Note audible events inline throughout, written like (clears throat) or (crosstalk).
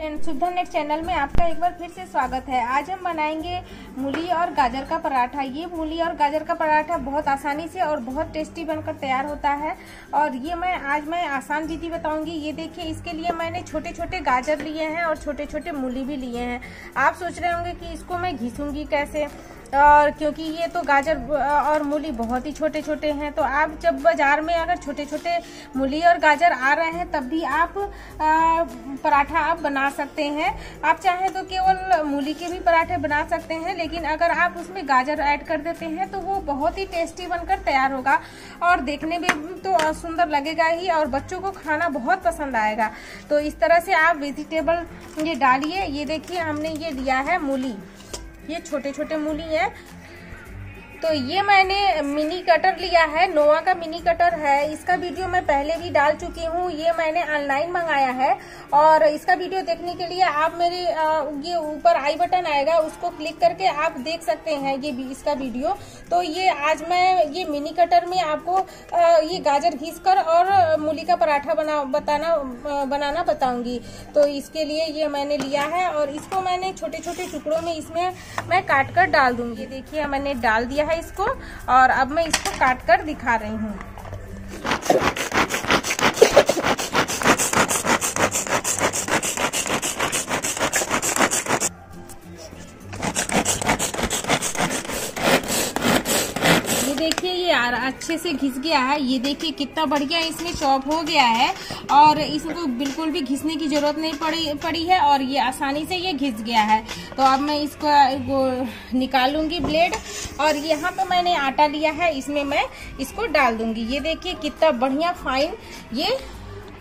Friend शुद्ध net channel में आपका एक बार फिर से स्वागत है। आज हम बनाएँगे मूली और गाजर का पराठा। ये मूली और गाजर का पराठा बहुत आसानी से और बहुत टेस्टी बनकर तैयार होता है। और ये मैं आज मैं आसान विधि बताऊँगी। ये देखिए, इसके लिए मैंने छोटे छोटे गाजर लिए हैं और छोटे छोटे मूली भी लिए हैं। आप सोच रहे होंगे कि इसको मैं घिसूँगी कैसे? और क्योंकि ये तो गाजर और मूली बहुत ही छोटे छोटे हैं तो आप जब बाज़ार में अगर छोटे छोटे मूली और गाजर आ रहे हैं, तब भी आप पराठा आप बना सकते हैं। आप चाहे तो केवल मूली के भी पराठे बना सकते हैं, लेकिन अगर आप उसमें गाजर ऐड कर देते हैं तो वो बहुत ही टेस्टी बनकर तैयार होगा, और देखने में तो सुंदर लगेगा ही, और बच्चों को खाना बहुत पसंद आएगा। तो इस तरह से आप वेजिटेबल ये डालिए, ये देखिए हमने ये लिया है मूली। ये छोटे छोटे मूली है। तो ये मैंने मिनी कटर लिया है, नोवा का मिनी कटर है। इसका वीडियो मैं पहले भी डाल चुकी हूँ, ये मैंने ऑनलाइन मंगाया है। और इसका वीडियो देखने के लिए आप मेरे ये ऊपर आई बटन आएगा, उसको क्लिक करके आप देख सकते हैं ये इसका वीडियो। तो ये आज मैं ये मिनी कटर में आपको ये गाजर घीस कर और मूली का पराठा बना, बताना बनाना बताऊँगी। तो इसके लिए ये मैंने लिया है और इसको मैंने छोटे छोटे टुकड़ों में इसमें मैं काट कर डाल दूँगी। देखिए, मैंने डाल दिया है। इसको और अब मैं इसको काट कर दिखा रही हूँ। देखिए, ये अच्छे से घिस गया है। ये देखिए, कितना बढ़िया इसमें चॉप हो गया है और इसको बिल्कुल भी घिसने की ज़रूरत नहीं पड़ी पड़ी है और ये आसानी से ये घिस गया है। तो अब मैं इसको निकालूँगी ब्लेड और यहाँ पे मैंने आटा लिया है इसमें मैं इसको डाल दूँगी। ये देखिए कितना बढ़िया फाइन ये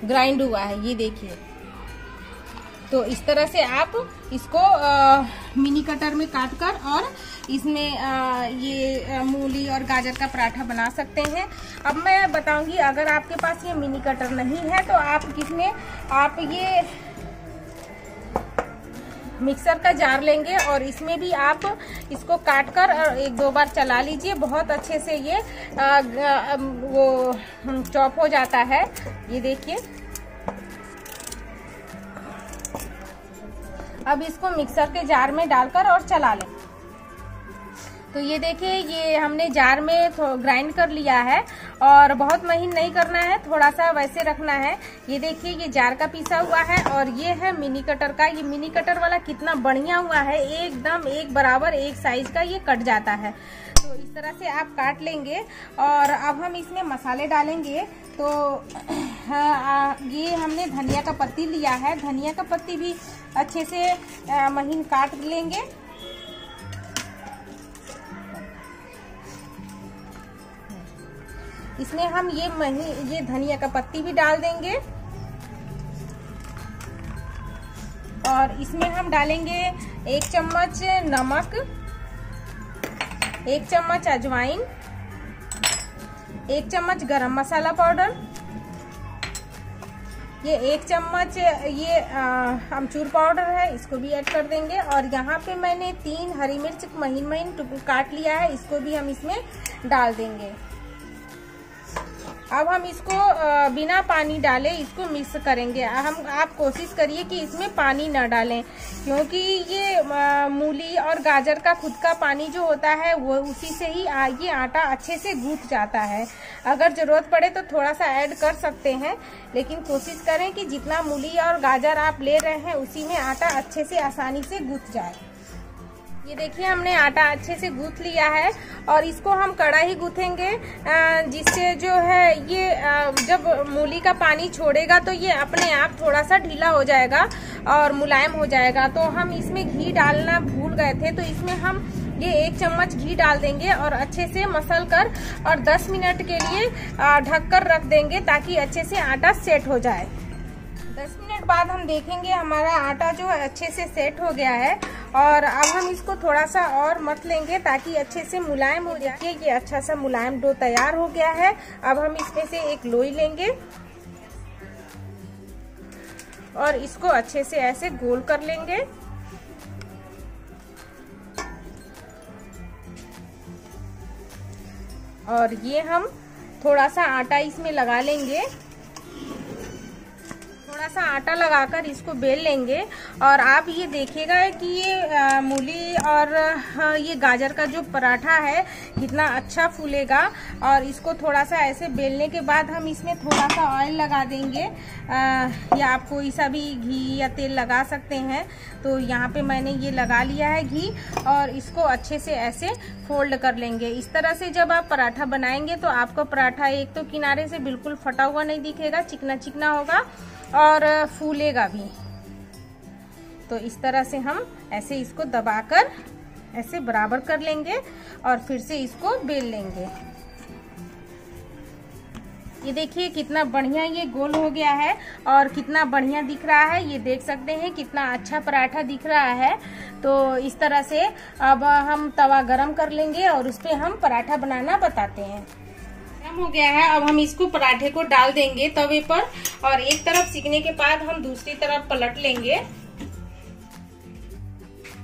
ग्राइंड हुआ है ये देखिए। तो इस तरह से आप इसको आ, मिनी कटर में काट कर और इसमें आ, ये मूली और गाजर का पराठा बना सकते हैं। अब मैं बताऊँगी अगर आपके पास ये मिनी कटर नहीं है तो आप किसमें आप ये मिक्सर का जार लेंगे और इसमें भी आप इसको काट कर एक दो बार चला लीजिए। बहुत अच्छे से ये आ, वो चॉप हो जाता है। ये देखिए। अब इसको मिक्सर के जार में डालकर और चला लें। तो ये देखिए, ये हमने जार में ग्राइंड कर लिया है और बहुत महीन नहीं करना है थोड़ा सा वैसे रखना है। ये देखिए, ये जार का पीसा हुआ है और ये है मिनी कटर का। ये मिनी कटर वाला कितना बढ़िया हुआ है, एकदम एक बराबर, एक साइज़ का ये कट जाता है। तो इस तरह से आप काट लेंगे और अब हम इसमें मसाले डालेंगे। तो (clears throat) ये हमने धनिया का पत्ती लिया है। धनिया का पत्ती भी अच्छे से महीन काट लेंगे। इसमें हम ये मही, ये धनिया का पत्ती भी डाल देंगे। और इसमें हम डालेंगे एक चम्मच नमक, एक चम्मच अजवाइन, एक चम्मच गरम मसाला पाउडर, ये एक चम्मच, ये अमचूर पाउडर है, इसको भी ऐड कर देंगे। और यहाँ पे मैंने तीन हरी मिर्च महीन महीन काट लिया है, इसको भी हम इसमें डाल देंगे। अब हम इसको बिना पानी डाले इसको मिक्स करेंगे। हम, आप कोशिश करिए कि इसमें पानी ना डालें, क्योंकि ये मूली और गाजर का खुद का पानी जो होता है, वो उसी से ही ये आटा अच्छे से गूंथ जाता है। अगर ज़रूरत पड़े तो थोड़ा सा ऐड कर सकते हैं, लेकिन कोशिश करें कि जितना मूली और गाजर आप ले रहे हैं, उसी में आटा अच्छे से, आसानी से गूंथ जाए। ये देखिए, हमने आटा अच्छे से गूथ लिया है और इसको हम कड़ा ही गूथेंगे जिससे जो है ये जब मूली का पानी छोड़ेगा तो ये अपने आप थोड़ा सा ढीला हो जाएगा और मुलायम हो जाएगा। तो हम इसमें घी डालना भूल गए थे तो इसमें हम ये एक चम्मच घी डाल देंगे और अच्छे से मसल कर और 10 मिनट के लिए ढक कर रख देंगे ताकि अच्छे से आटा सेट हो जाए। 10 मिनट बाद हम देखेंगे हमारा आटा जो है अच्छे से सेट हो गया है और अब हम इसको थोड़ा सा और मत लेंगे ताकि अच्छे से मुलायम हो जाए। ये अच्छा सा मुलायम डो तैयार हो गया है। अब हम इसमें से एक लोई लेंगे। और इसको अच्छे से ऐसे गोल कर लेंगे। और ये हम थोड़ा सा आटा इसमें लगा लेंगे। सा आटा लगाकर इसको बेल लेंगे और आप ये देखिएगा कि ये मूली और ये गाजर का जो पराठा है, कितना अच्छा फूलेगा। और इसको थोड़ा सा ऐसे बेलने के बाद हम इसमें थोड़ा सा ऑयल लगा देंगे। या आप कोई सा भी घी या तेल लगा सकते हैं। तो यहाँ पे मैंने ये लगा लिया है घी और इसको अच्छे से ऐसे फोल्ड कर लेंगे। इस तरह से जब आप पराठा बनाएँगे तो आपको पराठा एक तो किनारे से बिल्कुल फटा हुआ नहीं दिखेगा चिकना चिकना होगा। और फूलेगा भी। तो इस तरह से हम ऐसे इसको दबाकर, ऐसे बराबर कर लेंगे और फिर से इसको बेल लेंगे। ये देखिए कितना बढ़िया ये गोल हो गया है और कितना बढ़िया दिख रहा है। ये देख सकते हैं कितना अच्छा पराठा दिख रहा है। तो इस तरह से अब हम तवा गरम कर लेंगे और उस पर हम पराठा बनाना बताते हैं। गरम हो गया है। अब हम इसको पराठे को डाल देंगे तवे पर और एक तरफ़ सीखने के बाद हम दूसरी तरफ़ पलट लेंगे।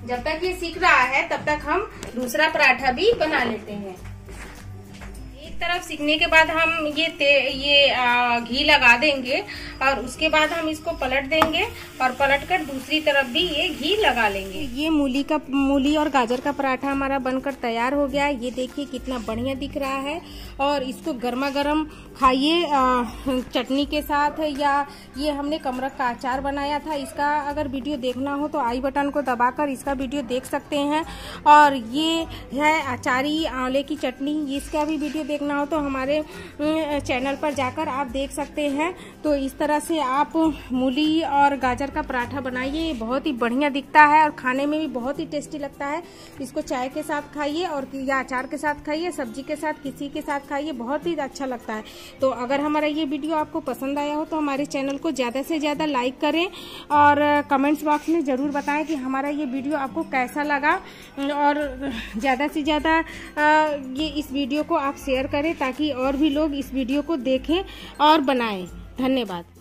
जब तक ये सीख रहा है, तब तक हम दूसरा पराठा भी बना लेते हैं। तरफ़ सीखने के बाद हम ये ये आ, घी लगा देंगे और उसके बाद हम इसको पलट देंगे और पलट कर दूसरी तरफ़ भी ये घी लगा लेंगे। ये मूली का मूली और गाजर का पराठा हमारा बनकर तैयार हो गया है। ये देखिए कितना बढ़िया दिख रहा है। और इसको गर्मा गर्म खाइए चटनी के साथ या ये हमने कमरक का अचार बनाया था। इसका अगर वीडियो देखना हो तो आई बटन को दबाकर इसका वीडियो देख सकते हैं। और ये है अचारी आंवले की चटनी। इसका भी वीडियो देखना देखना हो तो हमारे चैनल पर जाकर आप देख सकते हैं। तो इस तरह से आप मूली और गाजर का पराठा बनाइए बहुत ही बढ़िया दिखता है और खाने में भी बहुत ही टेस्टी लगता है। इसको चाय के साथ खाइए और या अचार के साथ खाइए, सब्ज़ी के साथ, किसी के साथ खाइए, बहुत ही अच्छा लगता है। तो अगर हमारा ये वीडियो आपको पसंद आया हो तो हमारे चैनल को ज़्यादा से ज़्यादा लाइक करें और कमेंट्स बॉक्स में ज़रूर बताएँ कि हमारा ये वीडियो आपको कैसा लगा। और ज़्यादा से ज़्यादा ये इस वीडियो को आप शेयर करें ताकि और भी लोग इस वीडियो को देखें और बनाएँ। धन्यवाद।